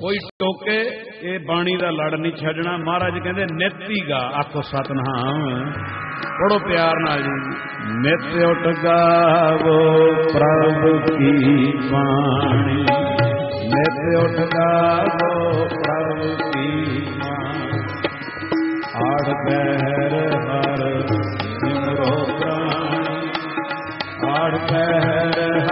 ਕੋਈ ਟੋਕੇ ਇਹ ਬਾਣੀ ਦਾ ਲੜ ਨਹੀਂ ਛੱਡਣਾ। ਮਹਾਰਾਜ ਕਹਿੰਦੇ, ਨਿਤ ਗਾ, ਆਖੋ ਸਤਨਾਮ। ਪੜੋ ਪਿਆਰ ਨਾਲ ਜੀ। ਨਿਤ ਉਠ ਗਾਵੋ ਪ੍ਰਭ ਕੀ ਬਾਣੀ। ਨਿਤ ਉਠ ਗਾਵੋ ਪ੍ਰਭ ਕੀ ਬਾਣੀ। ਆੜ ਪਹਿਰ ਹਰ ਸਿਮਰੋ ਪ੍ਰਾਣੀ। ਆੜ ਪਹਿਰ